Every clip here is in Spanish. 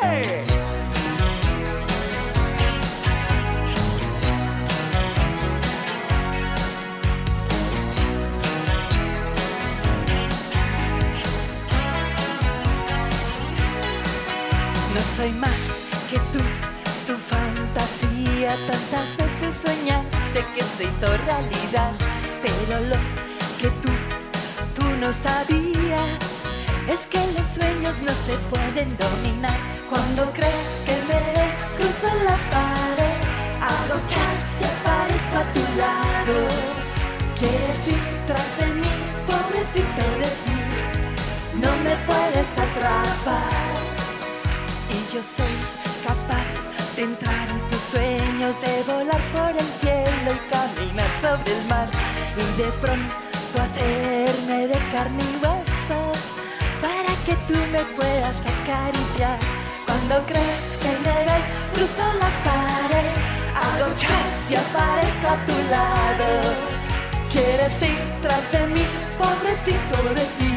No soy más que tú, tu fantasía. Tantas veces soñaste que se hizo realidad. Pero lo que tú, tú no sabías es que los sueños no se pueden dominar. Cuando crees que me ves, cruzo la pared, hago chas y aparezco a tu lado. Quieres ir tras de mí, pobrecito de ti, no me puedes atrapar. Y yo soy capaz de entrar en tus sueños, de volar por el cielo y caminar sobre el mar. Y de pronto hacerme de carne tú me puedas acariciar. Cuando crees que me ves, cruzo la pared, hago chas y aparezco a tu lado. Quieres ir tras de mí, pobrecito de ti,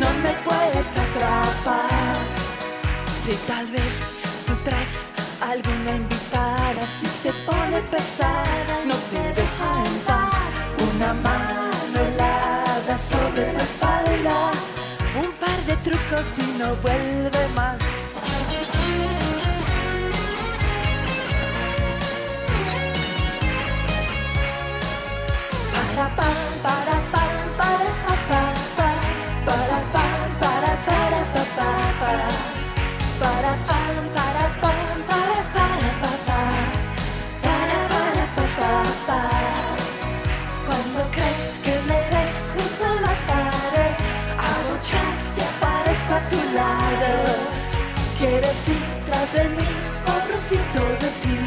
no me puedes atrapar. Si tal vez tú traes alguna invitada, si se pone pesada, no te deja en paz. Una mano y no vuelve más. De mí, pobrecito de ti,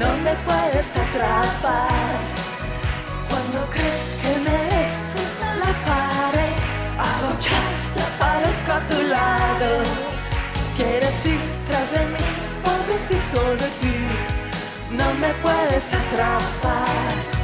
no me puedes atrapar. Cuando crees que me ves cruzo la pared, hago aparezco a tu lado. Quieres ir tras de mí, pobrecito de ti, no me puedes atrapar.